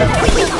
Yeah!